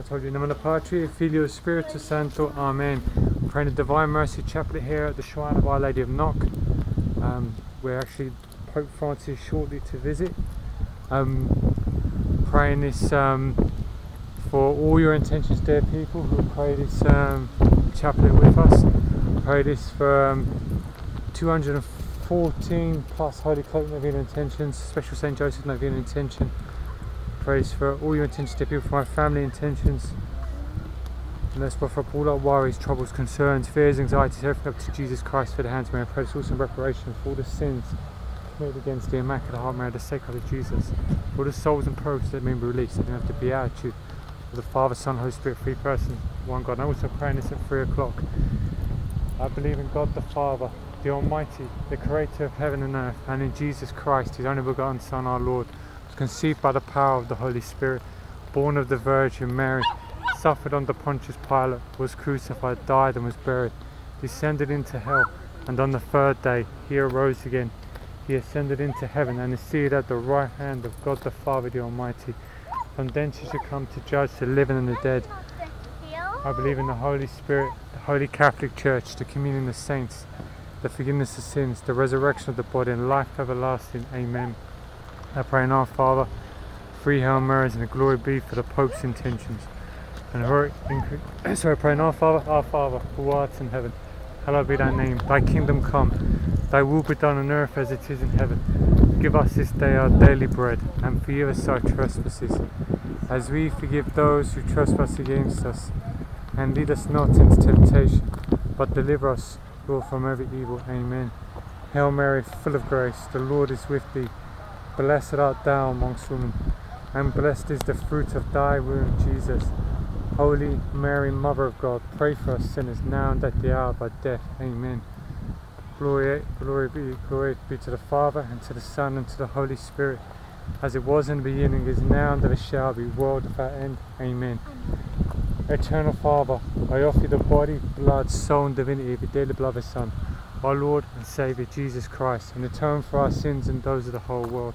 I told you, in the the Patri, Filio, Spiritus Santo, Amen. Praying the Divine Mercy Chaplet here at the Shrine of Our Lady of Knock. Um, we're actually Pope Francis shortly to visit. Um, praying this um, for all your intentions, dear people who pray this um, chaplet with us. Pray this for um, 214 plus Holy Cloak Novena intentions, Special St. Joseph Novena intention. Praise for all your intentions, dear people, for my family intentions. And let's offer up all our worries, troubles, concerns, fears, anxieties, everything up to Jesus Christ for the hands of Mary. Praise also in reparation for all the sins committed against the Immaculate Heart Mary, the sacred of Jesus. For all the souls and progress that may be released, that have the beatitude of the Father, Son, Holy Spirit, three persons, one God. And I also praying this at three o'clock. I believe in God the Father, the Almighty, the Creator of heaven and earth, and in Jesus Christ, His only begotten Son, our Lord conceived by the power of the Holy Spirit, born of the Virgin Mary, suffered under Pontius Pilate, was crucified, died, and was buried, descended into hell, and on the third day he arose again. He ascended into heaven and is seated at the right hand of God the Father, the Almighty. From thence he shall come to judge the living and the dead. I believe in the Holy Spirit, the Holy Catholic Church, the communion of saints, the forgiveness of sins, the resurrection of the body, and life everlasting. Amen. I pray our Father, free Hail Marys, and the glory be for the Pope's intentions. And her, so I pray our Father, our Father, who art in heaven, hallowed be thy name. Thy kingdom come, thy will be done on earth as it is in heaven. Give us this day our daily bread, and forgive us our trespasses, as we forgive those who trespass against us. And lead us not into temptation, but deliver us, Lord, from every evil. Amen. Hail Mary, full of grace, the Lord is with thee. Blessed art thou amongst women, and blessed is the fruit of thy womb, Jesus. Holy Mary, Mother of God, pray for us sinners now and at the hour of our death. Amen. Glory, glory be, glory be to the Father, and to the Son, and to the Holy Spirit, as it was in the beginning, is now, and ever shall be, world without end. Amen. Eternal Father, I offer you the body, blood, soul, and divinity of your dearly beloved Son, our Lord and Saviour Jesus Christ, and atone for our sins and those of the whole world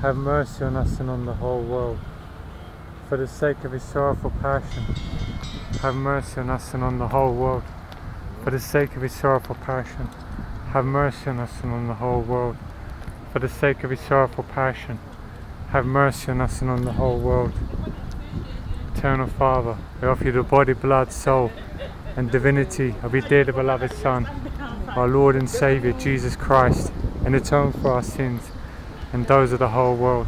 have mercy on us and on the whole world. For the sake of his sorrowful passion, have mercy on us and on the whole world. For the sake of his sorrowful passion, have mercy on us and on the whole world. For the sake of his sorrowful passion, have mercy on us and on the whole world. Eternal Father, I offer you the body, blood, soul, and divinity of your dearly beloved Son, our Lord and Saviour, Jesus Christ and atone for our sins and those of the whole world.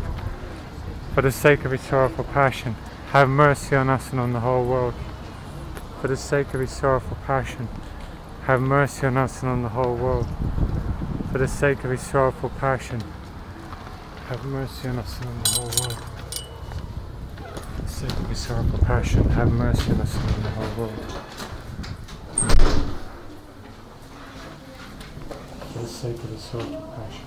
For the sake of his sorrowful passion, have mercy on us and on the whole world. For the sake of his sorrowful passion, have mercy on us and on the whole world. For the sake of his sorrowful passion, have mercy on us and on the whole world. For the sake of his sorrowful passion, have mercy on us and on the whole world. For the sake of his sorrowful passion,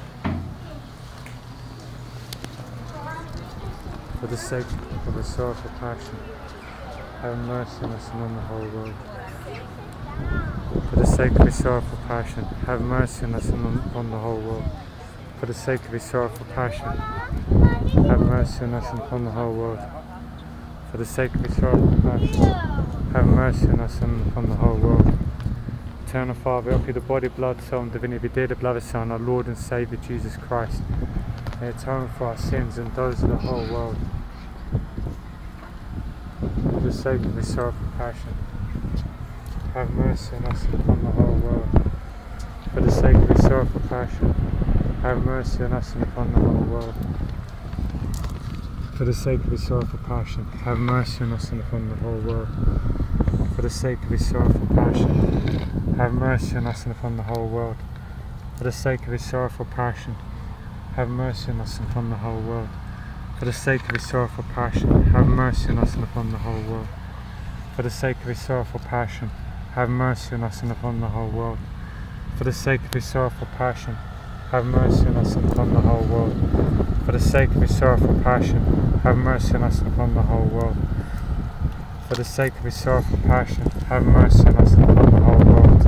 For the sake of his sorrowful passion, have mercy on us and on the whole world. For the sake of his sorrowful passion, have mercy on us and on, the whole world. For the sake of his sorrowful passion, have mercy on us and upon the whole world. For the sake of his sorrowful passion, have mercy on us and upon the whole world. Eternal Father, offer you the body, blood, soul, and divinity of your dear beloved Son, our Lord and Saviour Jesus Christ. Atone for our sins and those of the whole world. For the sake of his sorrowful passion, have mercy on us and upon the whole world. For the sake of his sorrowful passion, have mercy on us and upon the whole world. For the sake of his sorrowful passion, have mercy on us and upon the whole world. For the sake of his sorrowful passion, have mercy on us and upon the whole world. For the sake of his sorrowful passion, have mercy on us and upon the whole world. For the sake of his sorrowful passion, have mercy on us and upon the whole world. For the sake of his sorrowful passion, have mercy on us and upon the whole world. For the sake of his sorrowful passion, have mercy on us and upon the whole world. For the sake of his sorrowful passion, have mercy on us and upon the whole world. For the sake of his sorrowful passion, have mercy on us and upon the whole world.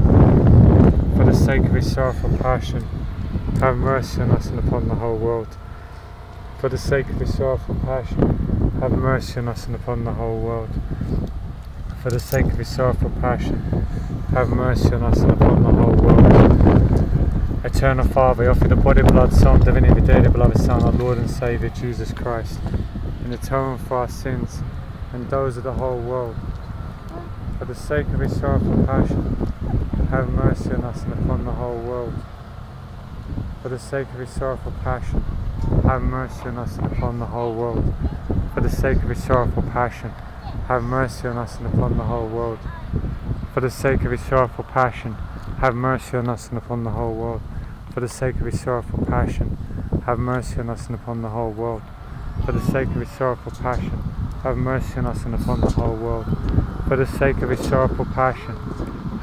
For the sake of his sorrowful passion, have mercy on us and upon the whole world. For the sake of his sorrowful passion, have mercy on us and upon the whole world. For the sake of his sorrowful passion, have mercy on us and upon the whole world. Eternal Father, we offer the body, blood, soul, and divinity of your dearly beloved Son, our Lord and Saviour, Jesus Christ, in atonement for our sins and those of the whole world. For the sake of his sorrowful passion, have mercy on us and upon the whole world. For the sake of his sorrowful passion, have mercy on us and upon the whole world. For the sake of his sorrowful passion, have mercy on us and upon the whole world. For the sake of his sorrowful passion, have mercy on us and upon the whole world. For the sake of his sorrowful passion, have mercy on us and upon the whole world. For the sake of his sorrowful passion, have mercy on us and upon the whole world. For the sake of his sorrowful passion,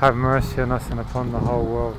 have mercy on us and upon the whole world.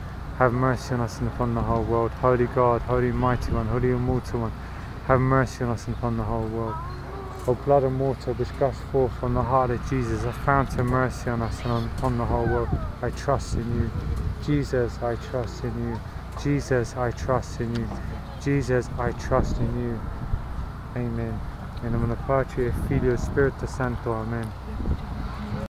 have mercy on us and upon the whole world. Holy God, Holy Mighty One, Holy Immortal One, have mercy on us and upon the whole world. O blood and water which gush forth from the heart of Jesus, a fountain of mercy on us and on, upon the whole world. I trust in you. Jesus, I trust in you. Jesus, I trust in you. Jesus, I trust in you. Amen. In nome del Padre, Figlio e Spirito Santo. Amen.